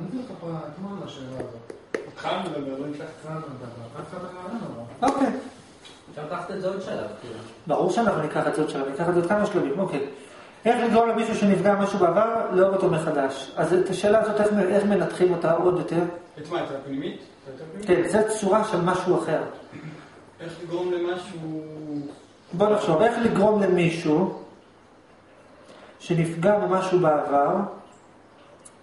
עניתי לך פה אתמול על השאלה הזאת. התחלנו לדבר, לא לענות אבל. אוקיי. אפשר לקחת את זה עוד שלב, כאילו. ברור שאנחנו ניקח את זה עוד שלב, ניקח את זה עוד כמה שלבים, אוקיי. איך לגרום למישהו שנפגע משהו בעבר, לאהוב אותו מחדש? אז את השאלה הזאת, איך, איך מנתחים אותה עוד יותר? את מה, את הפנימית? כן, זו צורה של משהו אחר. איך לגרום למשהו... בוא נחשוב, איך לגרום למישהו שנפגע ממשהו בעבר,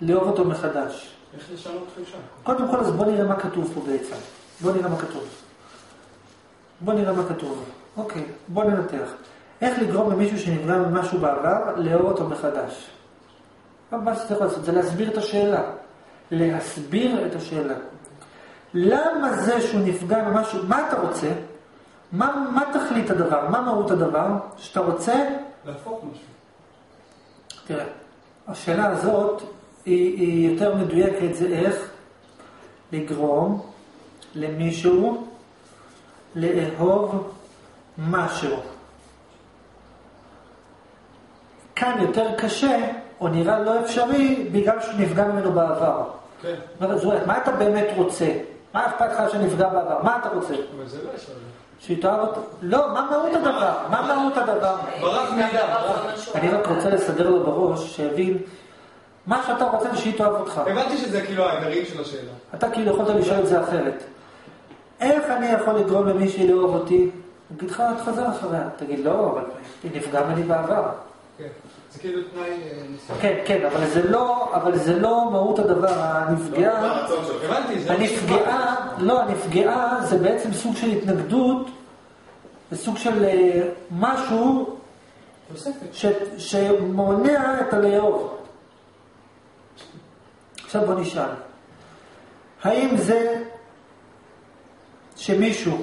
לאהוב אותו מחדש? איך לשנות תחושה? קודם כל, אז בוא נראה מה כתוב פה בעצם. בוא נראה מה כתוב. בוא נראה מה כתוב. אוקיי, בוא ננתח. איך לגרום למישהו שנפגע ממשהו בעבר, לאהוב אותו מחדש? מה שצריך לעשות זה להסביר את השאלה. להסביר את השאלה. למה זה שהוא נפגע ממשהו, מה אתה רוצה? מה, מה תכלית הדבר? מה מהות הדבר? שאתה רוצה להפוך משהו. תראה, השאלה הזאת היא, היא יותר מדויקת, זה איך לגרום למישהו לאהוב משהו. כאן יותר קשה, או נראה לא אפשרי, בגלל שהוא נפגע ממנו בעבר. כן. זאת אומרת, מה אתה באמת רוצה? מה אכפת לך שנפגע בעבר? מה אתה רוצה? אבל זה לא אפשרי. אותו? לא, מה מהות הדבר? מה מהות הדבר? ברח מידע. אני רק רוצה לסדר לו בראש, שיבין, מה שאתה רוצה זה שהיא תאהב אותך. הבנתי שזה כאילו הגרעין של השאלה. אתה כאילו יכולת לשאול את זה אחרת. איך אני יכול לגרום למישהי לאהוב אותי? הוא יגיד לך, תחזר אחריה. תגיד, לא, אבל היא נפגעה ממני בעבר. כן. זה כאילו תנאי אה, ניסיון. כן, כן, אבל זה לא, אבל זה לא מהות הדבר. הנפגעה. הבנתי, זה... הנפגעה, לא, הנפגעה זה בעצם סוג של התנגדות, זה סוג של אה, משהו שמונע את הלאהוב. עכשיו בוא נשאל, האם זה שמישהו,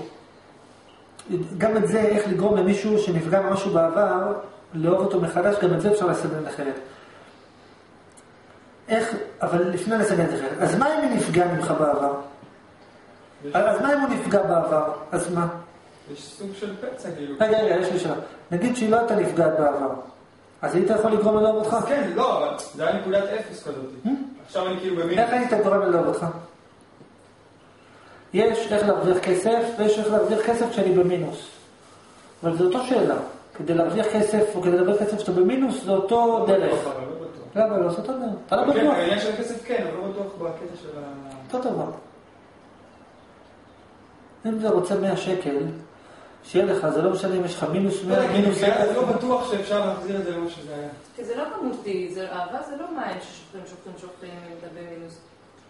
גם את זה, איך לגרום למישהו שנפגע ממשהו בעבר, לאהוב אותו מחדש, גם את זה אפשר לסדר אחרת. איך, אבל לפני לסדר את זה אחרת, אז מה אם היא נפגעה ממך בעבר? אז מה אם הוא נפגע בעבר? אז מה? יש סוג של פצע, כאילו. רגע, רגע, יש לי שאלה. נגיד שהיא לא הייתה נפגעת בעבר, אז היית יכול לגרום לאהוב אותך? כן, לא, אבל זה היה נקודת אפס כזאת. עכשיו אני כאילו במין... איך היית גורם לאהוב אותך? יש איך להרוויח כסף, ויש איך להרוויח כסף כשאני במינוס. אבל זו אותו שאלה. כדי להרוויח כסף, או כדי להרוויח כסף כשאתה במינוס, זה אותו דרך. אבל לא בטוח. למה לא? זה אותו דרך. אתה לא כן, בטוח. העניין של הכסף כן, אבל לא בטוח בקטע של ה... אותו דבר. אם אתה רוצה 100 שקל, שיהיה לך, זה לא משנה אם יש לך מינוס 100, מינוס אני 100. לא בטוח שאפשר להחזיר את זה למה שזה היה. כי זה לא כמותי, זה- אהבה זה לא מים ששופכים, שופכים, שופכים, מדבר מינוס.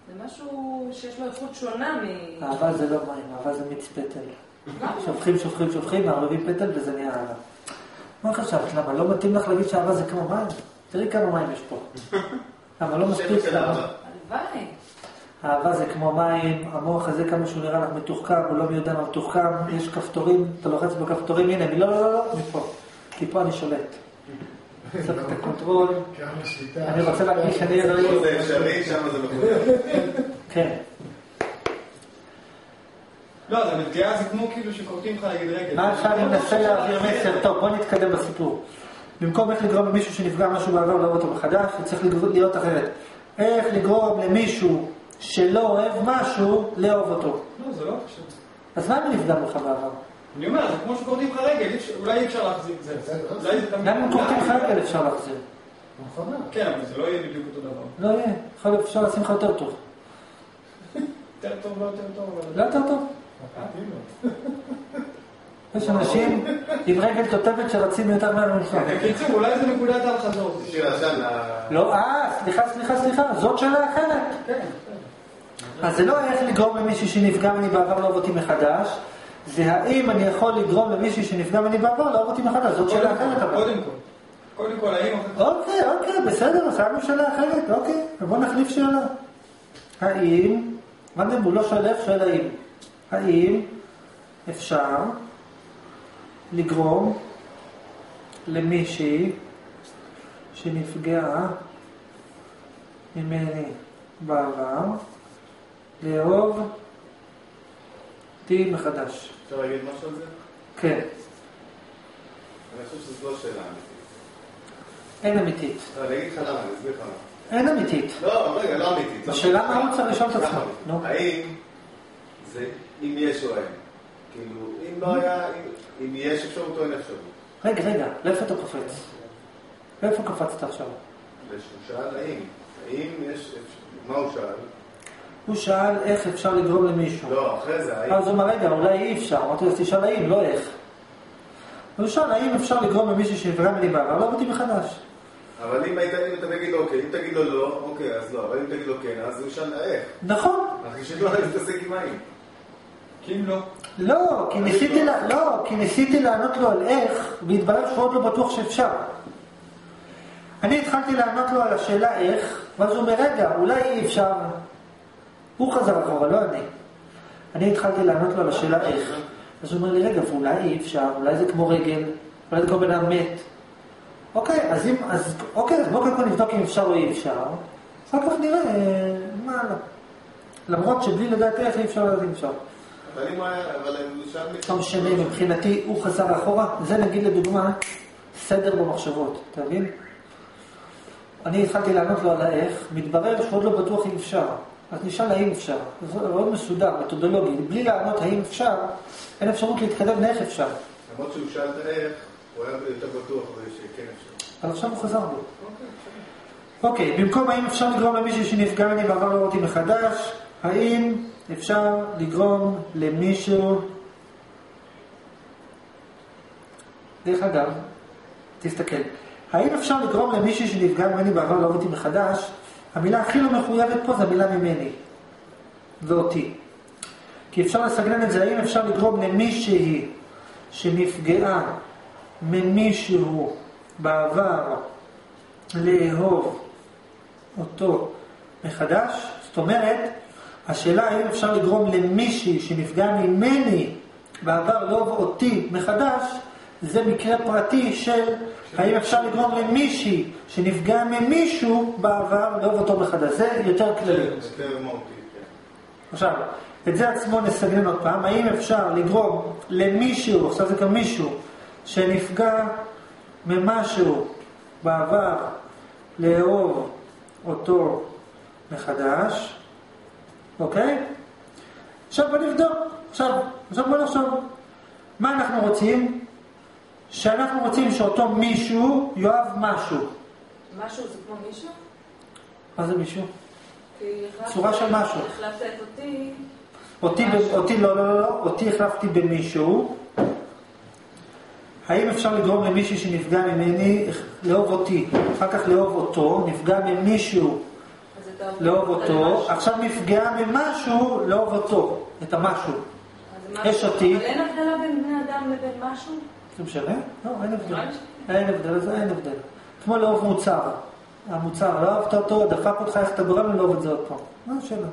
זה משהו שיש לו איכות שונה מ... אהבה זה לא מים, אהבה זה מיץ פטל. שופכים, שופכים, שופכים, מערבבים פטל וזה נהיה אהבה. מה חשבת? למה? לא מתאים לך להגיד שאהבה זה כמו מים? תראי כמה מים יש פה. למה? לא מספיק. הלוואי. אהבה זה כמו מים, המוח הזה כמה שהוא נראה לך מתוחכם, הוא לא מי יודע מה מתוחכם, יש כפתורים, אתה לוחץ בכפתורים, הנה, לא, לא, לא, לא, מפה. כי פה אני שולט. צריך את הקונטרול. אני רוצה להרגיש שאני אלוהים. זה אפשרי, שם זה מחויב. כן. לא, זה מתגאה זה כמו כאילו שכורתים לך נגד רגל. מה עכשיו אני מנסה להעביר מסר? טוב, בוא נתקדם בסיפור. במקום איך לגרום למישהו שנפגע משהו בעבר לאהוב אותו מחדש, זה צריך להיות אחרת. איך לגרום למישהו שלא אוהב משהו, לאהוב אותו. לא, זה לא פשוט. אז מה אם נפגע ממך בעבר? אני אומר, זה כמו שכורתים לך רגל, אולי אי אפשר להחזיק את זה. תמיד... גם אם קורטים לך רגל אפשר להחזיר. מכונה. כן, אבל זה לא יהיה בדיוק אותו דבר. לא יהיה. יכול להיות אפשר לשים לך יותר טוב. יותר טוב, לא יותר טוב, אבל... לא יותר טוב. יש אנשים עם רגל תותבת שרצים יותר מהר ממך. בקיצור, אולי זה נקודת אל חזור. לא, אה, סליחה, סליחה, סליחה, זאת שאלה אחרת. כן. אז זה לא איך לגרום למישהי שנפגע ממני בעבר לאהוב אותי מחדש, זה האם אני יכול לגרום למישהי שנפגע ממני בעבר לאהוב אותי מחדש, זאת שאלה אחרת אבל. קודם כל. קודם כל, האם... אוקיי, אוקיי, בסדר, שאלנו שאלה אחרת, אוקיי, בוא נחליף שאלה. האם, מה זה, הוא לא שואל איך, שואל האם. האם אפשר לגרום למישהי שנפגעה ממני בעבר לאהוב אותי מחדש. אפשר להגיד משהו על זה? כן, אני חושב שזו לא שאלה אמיתית. אין אמיתית. לא, אני אגיד לך למה, אני אסביר לך אין אמיתית. לא, רגע, לא אמיתית. לא השאלה. מה הוא צריך לשאול את למה? עצמו. נו. האם זה, אם יש או אין? כאילו, אם לא היה, אם- יש אפשרות או אין אפשרות. רגע, רגע, לאיפה אתה קופץ? לאיפה קפצת עכשיו? הוא שאל האם. האם יש. מה הוא שאל? הוא שאל איך אפשר לגרום למישהו. לא, אחרי זה, האם... אז הוא אמר, רגע, אולי אי אפשר. אמרתי לו, אז תשאל האם, לא איך. הוא שאל האם אפשר לגרום למישהו שנפגע ממני בעבר, לא אותי מחדש. אבל אם היית, אם אתה תגיד לו אוקיי, אם תגיד לו לא, אוקיי, אז לא, אבל אם תגיד לו כן, אז הוא שאל איך. נכון. אנחנו שלא להתעסק עם האם. כי אם לא. לא, כי ניסיתי, לה, לא, כי ניסיתי לענות לו על איך, והתברר שהוא עוד לא בטוח שאפשר. אני התחלתי לענות לו על השאלה איך, ואז הוא אומר, רגע, אולי אי אפשר. הוא חזר אחורה, לא אני. אני התחלתי לענות לו על השאלה איך. אז הוא אומר לי, רגע, ואולי אי אפשר, אולי זה כמו רגל, אולי זה כמו בן אדם מת. אוקיי, אז אם, אז, אוקיי, אז בואו קודם כל נבדוק אם אפשר או אי אפשר. אחר כך נראה אה, מה לא. למרות שבלי לדעת איך אי אפשר לדעת אם אפשר. אבל אם היה, אבל. לא משנה, מבחינתי הוא חזר אחורה, זה נגיד לדוגמה סדר במחשבות, אתה מבין? אני התחלתי לענות לו על האיך, מתברר שהוא עוד לא בטוח אם אפשר. אז נשאל האם אפשר. זה מאוד מסודר, מתודולוגי. בלי לענות האם אפשר, אין אפשרות להתקדם לאיך אפשר. למרות שהוא שאל את האיך, הוא היה יותר בטוח שכן אפשר. אבל עכשיו הוא חזר בו. אוקיי, במקום האם אפשר לגרום למישהו שנפגע ממני בעבר לא אותי מחדש, האם אפשר לגרום למישהו... דרך אגב, תסתכל, האם אפשר לגרום למישהו שנפגע ממני בעבר לא אותי מחדש, המילה הכי לא מחויבת פה זה המילה ממני ואותי. כי אפשר לסגנן את זה, האם אפשר לגרום למישהי שנפגעה ממישהו בעבר לאהוב אותו מחדש? זאת אומרת, השאלה האם אפשר לגרום למישהי שנפגע ממני בעבר לאהוב אותי מחדש, זה מקרה פרטי של האם אפשר לגרום למישהי שנפגע ממישהו בעבר לאהוב אותו מחדש. זה יותר כללי. כן. עכשיו, את זה עצמו נסגנן עוד פעם. האם אפשר לגרום למישהו, עכשיו זה גם מישהו, שנפגע ממשהו בעבר, לאהוב אותו מחדש, אוקיי? עכשיו בוא נבדוק. עכשיו, עכשיו בוא נחשוב. מה אנחנו רוצים? שאנחנו רוצים שאותו מישהו יאהב משהו. משהו זה כמו מישהו? מה זה מישהו? צורה של משהו. החלפת את אותי, אותי, משהו. אותי לא, לא, לא, לא, אותי החלפתי במישהו. האם אפשר לגרום למישהו שנפגע ממני לאהוב אותי, אחר כך לאהוב אותו, נפגע ממישהו לאהוב אותו. עכשיו נפגע ממשהו לאהוב אותו, את המשהו. יש אותי. אבל אין הבדלה בין בני אדם לבין משהו? זה משנה? לא, אין הבדל. אין הבדל, זה אין הבדל. כמו לאהוב מוצר. המוצר, לא אהבת אותו, דפק אותך, איך אתה גורם לאהוב את זה עוד פעם? מה השאלה?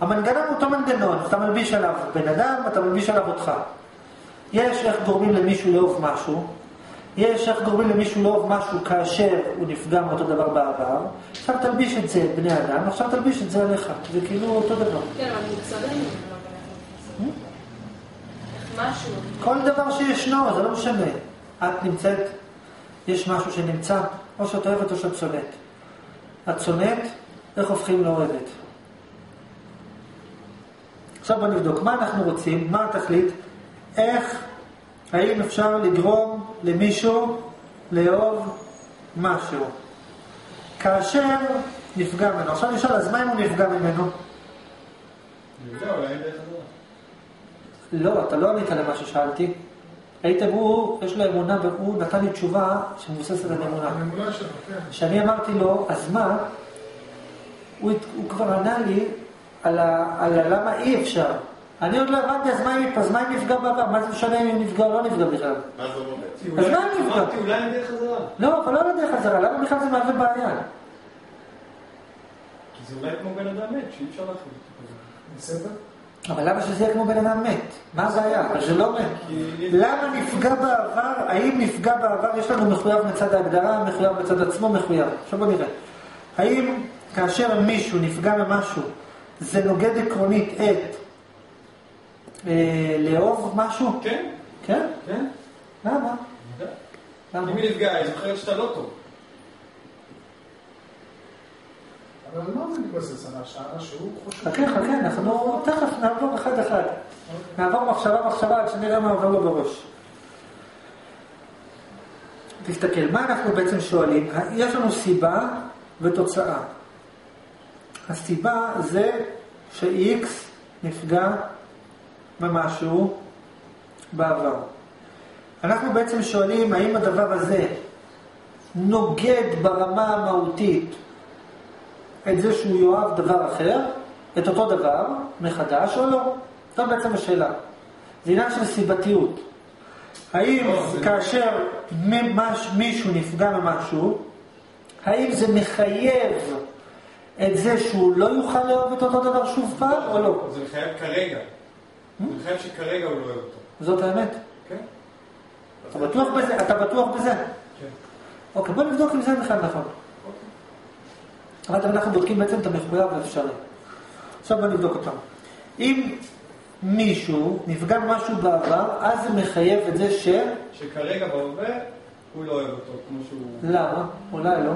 המנגנון הוא אותו מנגנון, אתה מלביש עליו בן אדם, אתה מלביש עליו אותך. יש איך גורמים למישהו לאהוב משהו, יש איך גורמים למישהו לאהוב משהו כאשר הוא נפגע מאותו דבר בעבר, עכשיו תלביש את זה בני אדם, עכשיו תלביש את זה עליך, זה כאילו אותו דבר. כן, אבל מוצרים, אני לא מבינה איך משהו. כל דבר שישנו, זה לא משנה. את נמצאת, יש משהו שנמצא, או שאת אוהבת או שאת שונאת. את שונאת, איך הופכים לאוהבת? עכשיו בוא נבדוק, מה אנחנו רוצים, מה התכלית, איך, האם אפשר לגרום למישהו לאהוב משהו. כאשר נפגע ממנו. עכשיו נשאל, אז מה אם הוא נפגע ממנו? זהו, אולי אין דרך חזרה. לא, אתה לא ענית למה ששאלתי. היית הוא, יש לו אמונה, והוא נתן לי תשובה שמבוססת על אמונה. האמונה שלך, כן. כשאני אמרתי לו, אז מה? הוא, הוא כבר ענה לי על, ה, על ה, למה אי אפשר. אני עוד לא הבנתי, אז מה אם אז מה אם נפגע בעבר? מה זה משנה אם הוא נפגע או לא נפגע בכלל? מה זה אומר? אז מה אני נפגע? אמרתי, אולי אין דרך חזרה. לא, אבל לא על חזרה, למה בכלל זה מהווה בעיה? כי זה אולי כמו בן אדם מת, שאי אפשר להחליט. בסדר? אבל למה שזה יהיה כמו בן אדם מת? מה הבעיה? אבל זה לא מת. למה נפגע בעבר? האם נפגע בעבר? יש לנו מחויב מצד ההגדרה, מחויב מצד עצמו, מחויב. עכשיו בוא נראה. האם כאשר מישהו נפגע ממשהו, זה נוגד עקרונית את אה, לאהוב משהו? כן, כן? כן. למה? למה? אם היא נפגעה, היא זוכרת שאתה לא טוב. אבל על מה זה מתבסס? על השערה שהוא חושב? חכה, חכה, אנחנו תכף נעבור אחד אחד. נעבור מחשבה מחשבה עד שנראה מה עובר לו בראש. תסתכל, מה אנחנו בעצם שואלים? יש לנו סיבה ותוצאה. הסיבה זה ש-X נפגע במשהו בעבר. אנחנו בעצם שואלים האם הדבר הזה נוגד ברמה המהותית את זה שהוא יאהב דבר אחר, את אותו דבר, מחדש או לא? זו בעצם השאלה. זה עניין של סיבתיות. האם לא, כאשר ממש, מישהו נפגע ממשהו, האם זה מחייב את זה שהוא לא יוכל לאהוב את אותו דבר שוב פעם או לא? זה מחייב כרגע. זה מחייב שכרגע הוא לא אוהב אותו. זאת האמת. כן? אתה בטוח בזה? אתה בטוח בזה? כן. אוקיי, בוא נבדוק אם זה בכלל נכון. אבל אנחנו בודקים בעצם את המחויב האפשרי. עכשיו בוא נבדוק אותם. אם מישהו נפגע במשהו בעבר, אז זה מחייב את זה ש... שכרגע בהווה הוא לא אוהב אותו כמו שהוא... למה? אולי לא.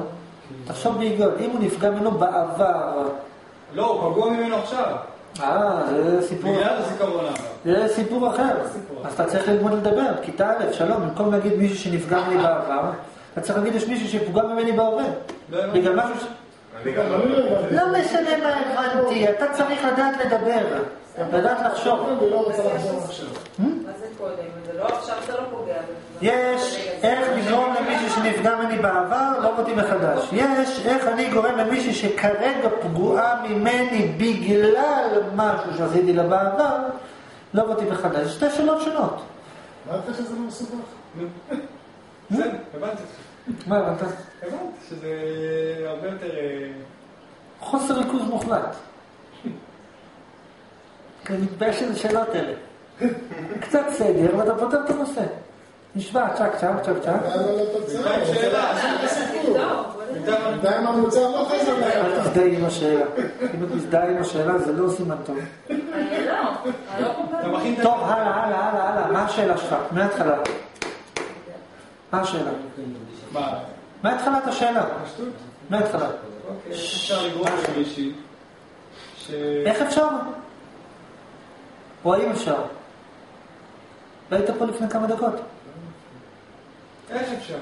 תחשוב בהיגיון, אם הוא נפגע ממנו בעבר, לא, הוא פגוע ממנו עכשיו. אה, זה סיפור, בגלל הזיכרון העבר. זה סיפור אחר. אז אתה צריך ללמוד לדבר, כיתה א', שלום, במקום להגיד מישהו שנפגע ממני בעבר, אתה צריך להגיד יש מישהו שפגע ממני בהווה. לא הבנתי. בגלל משהו ש... לא. לא משנה מה הבנתי, אתה צריך לדעת לדבר, לדעת לחשוב. לא רוצה לחזור עכשיו. מה זה קודם? זה לא עכשיו אתה לא פוגע. בזה. יש איך לגרום למישהו שנפגע ממני בעבר, לא אותי מחדש. יש איך אני גורם למישהי שכרגע פגועה ממני בגלל משהו שעשיתי לה בעבר, לא אותי מחדש. זה שתי שאלות שונות. אמרתי לך שזה לא מסובך. בסדר, הבנתי. מה הבנת? הבנתי שזה הרבה יותר... אה, חוסר ריכוז מוחלט. אני מתבייש על השאלות האלה. קצת סדר, ואתה פותר את הנושא. נשבע, צ'ק צ'ק צ'ק צ'ק. שאלה. אני- בינתיים המוצר לא חזר אל להם. תזדהה עם השאלה. אם את מזדהה עם השאלה זה לא סימן טוב. לא. לא טוב, הלאה, הלאה, הלאה, הלאה. מה השאלה שלך? מההתחלה. מה השאלה? מה? מההתחלת השאלה. מההתחלה. אוקיי, איך אפשר לגרום למישהי ש... איך אפשר? או האם אפשר? לא היית פה לפני כמה דקות. איך אפשר?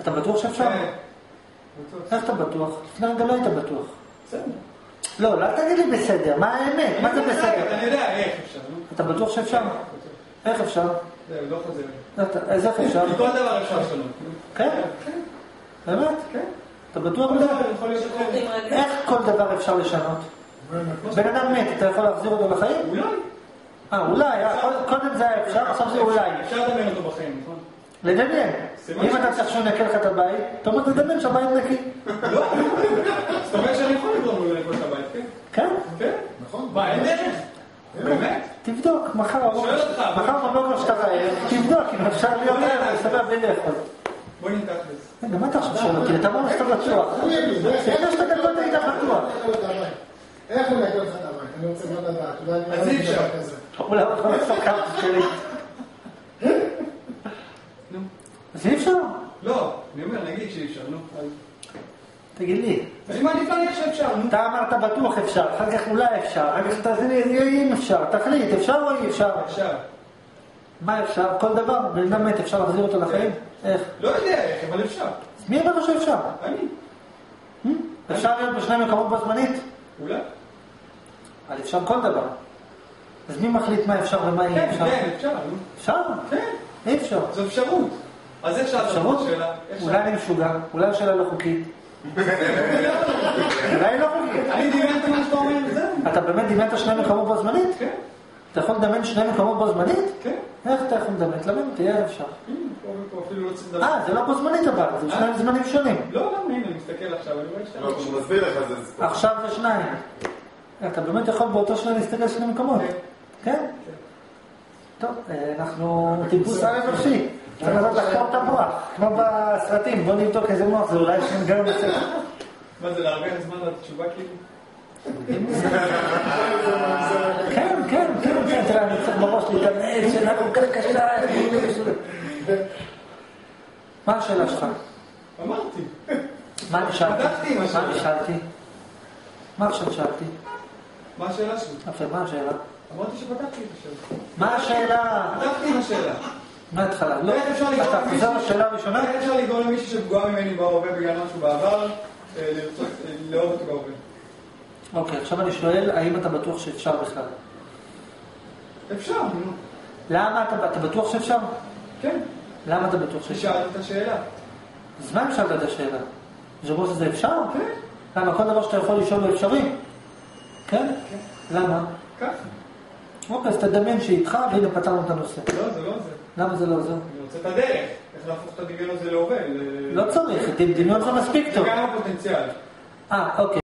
אתה בטוח שאפשר? כן. איך אתה בטוח? לפני רגע לא היית בטוח. לא, לא תגיד לי בסדר. מה האמת? מה זה בסדר? אני יודע איך אפשר. אתה בטוח שאפשר? איך אפשר? זהו, לא חוזר. אז איך אפשר? כל דבר אפשר לשנות. נו. כן? באמת? כן. אתה בטוח בזה? איך כל דבר אפשר לשנות? בן אדם מת, אתה יכול להחזיר אותו לחיים? אולי. אה, אולי, אה, קודם- זה היה אפשר, עכשיו זה אולי. אפשר לדמיין אותו בחיים, נכון? לדמיין. אם אתה צריך שהוא ינקה לך את הבית, אתה אומר, תדמיין שהבית נקי. לא. זאת אומרת שאני יכול לגרום לו לנקות את הבית, כן? כן? כן. נכון. מה, אין דרך? באמת? תבדוק, מחר בבוקר, שאתה רעב, תבדוק אם אפשר להיות רעב ולסתובב בלי לאכול. בוא ניקח לזה. רגע, מה אתה עכשיו שואל אותי? אתה אומר שאתה בטוח. לפני שתי דקות היית בטוח. איך הוא נקל לך את הבית? אני רוצה גם לדעת. אז לא אי אפשר. אולי יכול לעשות כמה שלי. נו. אז אי אפשר. לא, אני אומר, נגיד שאי אפשר, נו. אז- תגיד לי. אני מעדיף להניח שאפשר. אתה אמרת בטוח אפשר, אחר כך אולי אפשר, אחר כך לי אם אפשר, תחליט, אפשר או אי אפשר? אפשר. מה אפשר? כל דבר, בן אדם מת, אפשר להחזיר אותו לחיים? איך? לא יודע איך, אבל אפשר. מי אמר שאפשר? אני. אפשר להיות בשני מקומות בו זמנית? אולי. אבל אפשר כל דבר. אז מי מחליט מה אפשר ומה אי כן, אפשר? כן, אפשר. אפשר? כן, אי אפשר. זו אפשרות. אז איך שאלת? את השאלה? אולי? אני משוגע, אולי השאלה לא חוקית. אולי לא חוקית. אני דמיינתי מה שאתה אומר, זהו. אתה באמת דמיינת שני מקומות בו זמנית? כן, אתה יכול לדמיין שני מקומות בו זמנית? כן. איך אתה יכול לדמיין? תלמד אותי, איך אפשר? לא. אה, זה לא בו זמנית אבל, זה שני זמנים שונים. לא, לא, הנה, אני מסתכל עכשיו, אני רואה שאתה... לא, הוא מסביר לך זה ספורט. עכשיו זה שניים. אתה באמת יכול באותו שנייה להסתכל על שני מקומות. כן? טוב, אה, אנחנו טיפוס על אנושי. צריך לחקור את המוח, כמו בסרטים, בוא נבדוק איזה מוח זה, אולי יש לנו גם בסרט. מה זה, להרוויח זמן לתשובה כאילו? כן, כן, כן, כן, תראה, אני צריך בראש להתאמץ, שאלה כל כך קשה. מה השאלה שלך? אמרתי. מה אני שאלתי? בדקתי מה. שאלתי? מה עכשיו שאלתי? מה השאלה שלי? יפה, מה השאלה? אמרתי שפתחתי את השאלה. מה השאלה? פתחתי עם השאלה. מההתחלה. לא, איך אפשר לגרום אתה למישהו- חוזר לשאלה הראשונה? איך אפשר לגרום למישהו שפגועה ממני בהווה בגלל משהו בעבר, אה, אה, לאהוב אותי בהווה? אוקיי, עכשיו אני שואל, האם אתה בטוח שאפשר בכלל? אפשר, נו. למה אתה, אתה בטוח שאפשר? כן. למה אתה בטוח שאפשר? שאלת את השאלה. אז מה אם שאלת את השאלה? זה אומר שזה אפשר? כן. למה? כל דבר שאתה יכול לשאול הוא אפשרי? כן? למה? ככה. אוקיי, אז תדמיין שאיתך, והנה פתרנו את הנושא. לא, זה לא זה. למה זה לא עוזר? אני רוצה את הדרך. איך להפוך את הדמיון הזה להווה. ל- לא צריך, דמיון זה מספיק זה טוב. גם הפוטנציאל. אה, אוקיי.